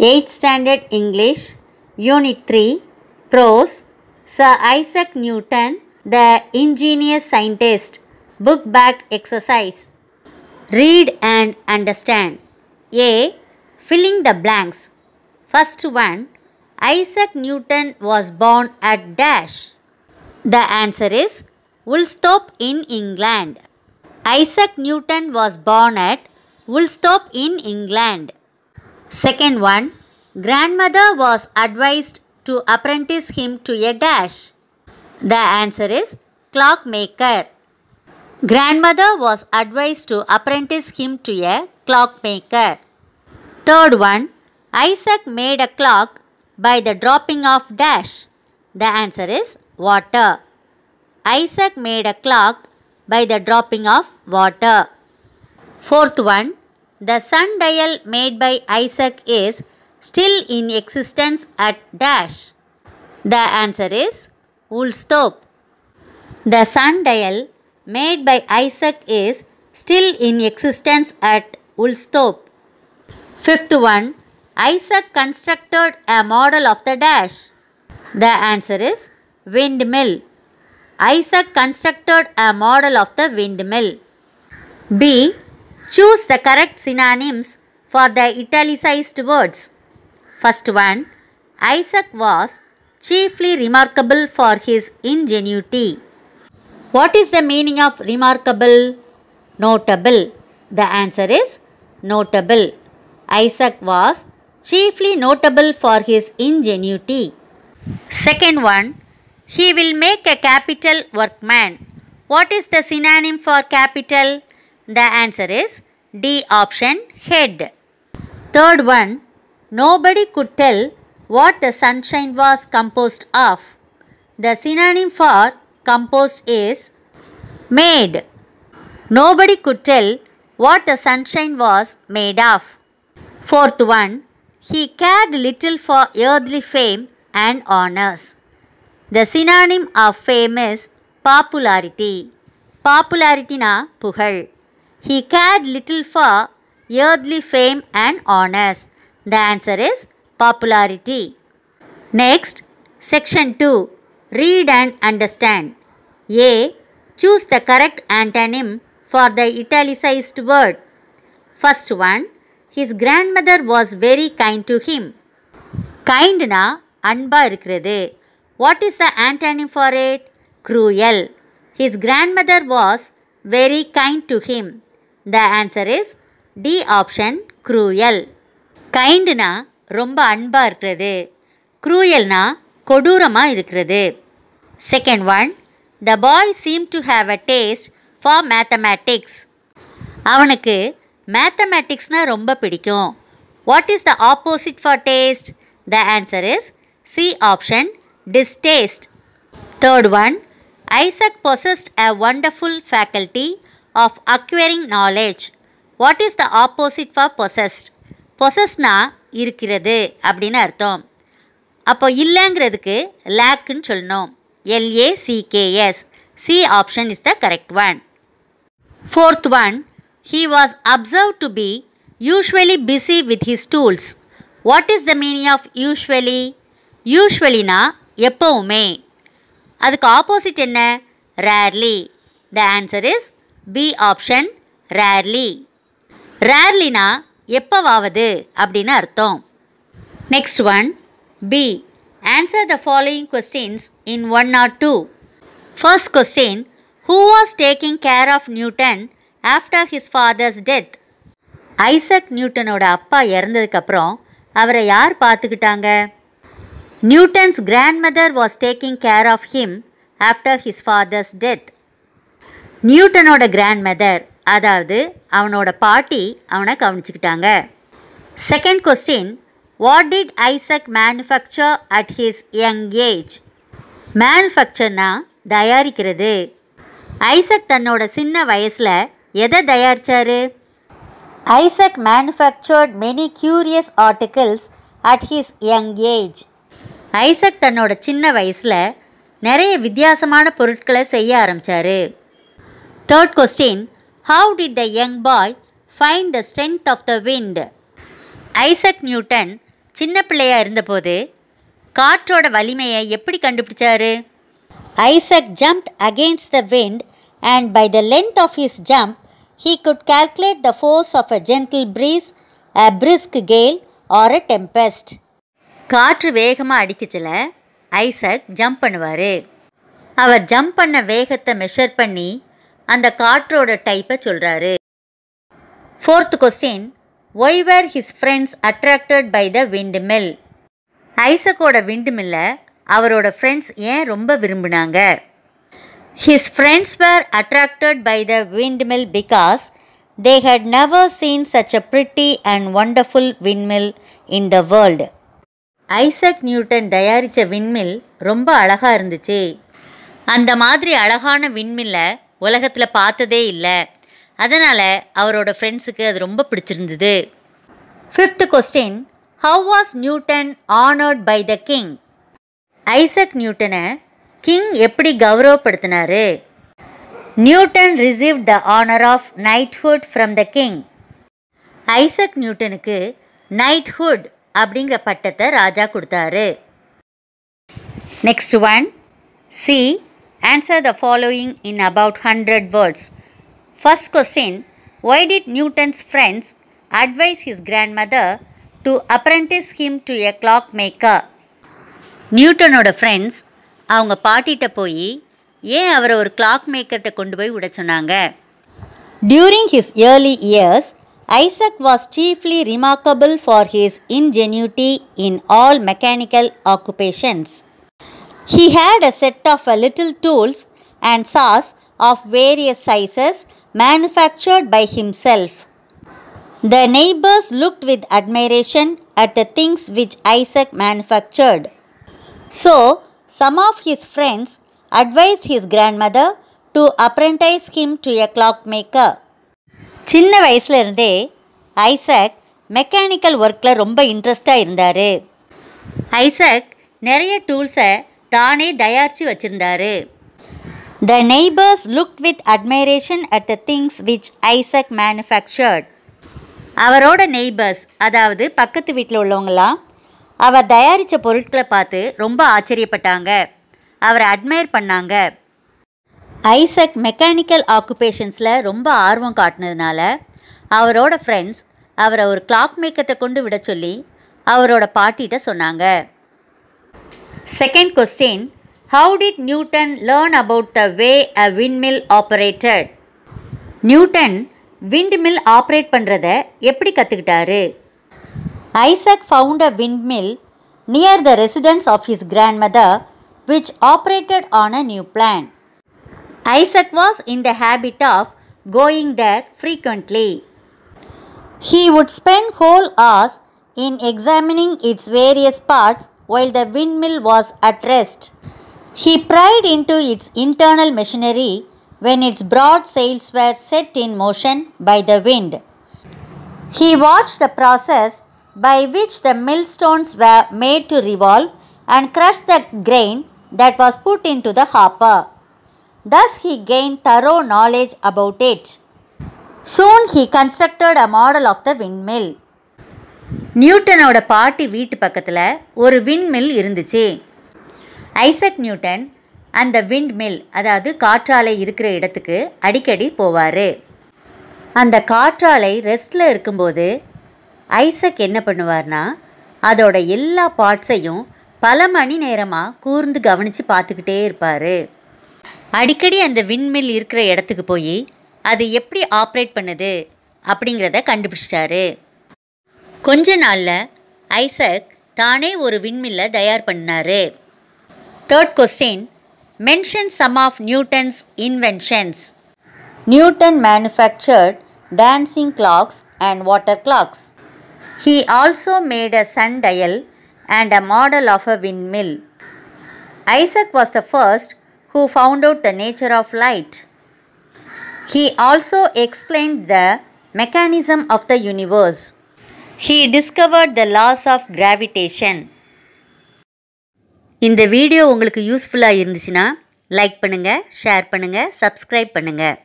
8th Standard English, Unit 3, Prose, Sir Isaac Newton, The Ingenious Scientist, Book Back Exercise. Read and understand. A. Filling the blanks. First one, Isaac Newton was born at Dash. The answer is Woolsthorpe in England. Isaac Newton was born at Woolsthorpe in England. Second one, grandmother was advised to apprentice him to a dash. The answer is clockmaker. Grandmother was advised to apprentice him to a clockmaker. Third one, Isaac made a clock by the dropping of dash. The answer is water. Isaac made a clock by the dropping of water. Fourth one, the sundial made by Isaac is still in existence at dash. The answer is Woolsthorpe. The sundial made by Isaac is still in existence at Woolsthorpe. Fifth one, Isaac constructed a model of the dash. The answer is windmill. Isaac constructed a model of the windmill. B. Choose the correct synonyms for the italicized words. First one, Isaac was chiefly remarkable for his ingenuity. What is the meaning of remarkable? Notable. The answer is notable. Isaac was chiefly notable for his ingenuity. Second one, he will make a capital workman. What is the synonym for capital? The answer is D option head. Third one, nobody could tell what the sunshine was composed of. The synonym for composed is made. Nobody could tell what the sunshine was made of. Fourth one, he cared little for earthly fame and honors. The synonym of fame is popularity. Popularity na புகழ். He cared little for earthly fame and honors. The answer is popularity. Next, section 2. Read and understand. A. Choose the correct antonym for the italicized word. First one, his grandmother was very kind to him. கைண்ட்னா அன்பாக இருக்கிறது what is the antonym for it cruel his grandmother was very kind to him The answer is D option cruel கைண்டுனா ரொம்ப அன்பாக இருக்கிறது. க்ரூயல்னா கொடூரமாக இருக்கிறது. Second one the boy seem to have a taste for mathematics அவனுக்கு மேத்தமேட்டிக்ஸ்னால் ரொம்ப பிடிக்கும். What is the opposite for taste the answer is C option distaste third one Isaac possessed a wonderful faculty of acquiring knowledge what is the opposite for possessed பொசஸ்னா இருக்கிறது அப்படின்னு அர்த்தம். அப்போ இல்லைங்கிறதுக்கு லேக்குன்னு சொல்லணும். L A C K S C option is the correct one fourth one he was observe to be usually busy with his tools what is the meaning of usually யூஸ்வலினா எப்போவுமே. அதுக்கு opposite என்ன? Rarely the answer is B option rarely ரேர்லினா எப்போவாவது அப்படின்னு அர்த்தம். Next one B answer the following questions in one or two first question who was taking care of Newton after his father's death Isaac நியூட்டனோட அப்பா இறந்ததுக்கப்புறம் அவரை யார் பார்த்துக்கிட்டாங்க? Newton's grandmother was taking care of him after his father's death நியூட்டனோட grandmother அதாவது அவனோட பாட்டி அவனை கவனிச்சுக்கிட்டாங்க. Second question what did Isaac manufacture at his young age மேனுஃபேக்சர்னா தயாரிக்கிறது. ஐசக் தன்னோட சின்ன வயசில் எதை தயாரித்தார் Isaac manufactured many curious articles at his young age Isaac தன்னோட சின்ன வயசில் நிறைய வித்தியாசமான பொருட்களை செய்ய ஆரம்பித்தார் third question how did the young boy find the strength of the wind Isaac Newton சின்ன பிள்ளையாக இருந்தபோது காற்றோட வலிமையை எப்படி கண்டுபிடிச்சாரு? Isaac jumped against the wind and by the length of his jump he could calculate the force of a gentle breeze a brisk gale or a tempest காற்று வேகமாக அடிக்கச்சில Isaac jump பண்ணுவார். அவர் ஜம்ப் பண்ண வேகத்தை மெஷர் பண்ணி அந்த காற்றோட டைப்பை சொல்கிறாரு fourth question why were his friends attracted by the windmill ஐசக்கோட விண்டு மில்லை அவரோட ஃப்ரெண்ட்ஸ் ஏன் ரொம்ப விரும்பினாங்க? His friends were attracted by the windmill because they had never seen such a pretty and wonderful windmill in the world Isaac Newton தயாரித்த windmill ரொம்ப அழகாக இருந்துச்சு. அந்த மாதிரி அழகான விண்மில்லை உலகத்தில் பார்த்ததே இல்லை. அதனால் அவரோட ஃப்ரெண்ட்ஸுக்கு அது ரொம்ப பிடிச்சிருந்தது. Fifth question how was Newton honoured by the king Isaac நியூட்டனை king எப்படி கௌரவப்படுத்தினாரு? Newton receive the honour of knighthood from the king Isaac நியூட்டனுக்கு knighthood அப்படிங்கிற பட்டத்தை ராஜா கொடுத்தாரு. Next one C answer the following in about hundred words first question why did Newton's friends advise his grand mother to apprentice him to a clock maker நியூட்டனோட friends அவங்க பாட்டிகிட்ட போய் ஏன் அவரை ஒரு கிளாக் மேக்கர்கிட்ட கொண்டு போய் விட சொன்னாங்க? During his early years Isaac was chiefly remarkable for his ingenuity in all mechanical occupations He had a set of a little tools and saws of various sizes manufactured by himself. The neighbors looked with admiration at the things which Isaac manufactured. So, some of his friends advised his grandmother to apprentice him to a clockmaker. சின்ன வயசுல இருந்தே Isaac mechanical ஒர்க்கில் ரொம்ப இன்ட்ரெஸ்டாக இருந்தார் Isaac நிறைய டூல்ஸை தானே தயாரித்து வச்சிருந்தாரு. The neighbours look with admiration at the things which Isaac manufactured அவரோட நெய்பர்ஸ் அதாவது பக்கத்து வீட்டில் உள்ளவங்களாம் அவர் தயாரித்த பொருட்களை பார்த்து ரொம்ப ஆச்சரியப்பட்டாங்க. அவரை அட்மையர் பண்ணாங்க. ஐசக் மெக்கானிக்கல் ஆக்குபேஷன்ஸில் ரொம்ப ஆர்வம் காட்டினதுனால அவரோட ஃப்ரெண்ட்ஸ் அவரை ஒரு கிளாக் மேக்கர்கிட்ட கொண்டு விட சொல்லி அவரோட பாட்டிகிட்ட சொன்னாங்க. second question how did Newton learn about the way a windmill operated Newton windmill operate பண்ணுறத எப்படி கற்றுக்கிட்டாரு Isaac found a windmill near the residence of his grand mother which operated on a new plan Isaac was in the habit of going there frequently He would spend whole hours in examining its various parts while the windmill was at rest. He pried into its internal machinery when its broad sails were set in motion by the wind. He watched the process by which the millstones were made to revolve and crush the grain that was put into the hopper. Thus, he gained thorough knowledge about it. Soon he constructed a model of the windmill. நியூட்டனோட பாட்டி வீட்டு பக்கத்தில் ஒரு விண்மில் இருந்துச்சு. Isaac Newton அந்த விண்ட்மில் அதாவது காற்றாலை இருக்கிற இடத்துக்கு அடிக்கடி போவார். அந்த காற்றாலை ரெஸ்ட்டில் இருக்கும்போது ஐசக் என்ன பண்ணுவார்னா அதோட எல்லா பார்ட்ஸையும் பல மணி நேரமாக கூர்ந்து கவனித்து பார்த்துக்கிட்டே இருப்பார். அடிக்கடி அந்த விண்மில் இருக்கிற இடத்துக்கு போய் அது எப்படி ஆப்ரேட் பண்ணுது அப்படிங்கிறத கண்டுபிடிச்சிட்டாரு. கொஞ்ச நாளில் ஐசக் தானே ஒரு விண்மில்லை தயார் பண்ணார் third question mention some of Newton's inventions Newton manufactured dancing clocks and water clocks He also made a sundial and a model of a windmill. Isaac was the first who found out the nature of light. He also explained the mechanism of the universe. He discovered the laws of gravitation. இந்த video உங்களுக்கு யூஸ்ஃபுல்லாக இருந்துச்சுன்னா like பண்ணுங்கள் share பண்ணுங்கள் subscribe பண்ணுங்கள்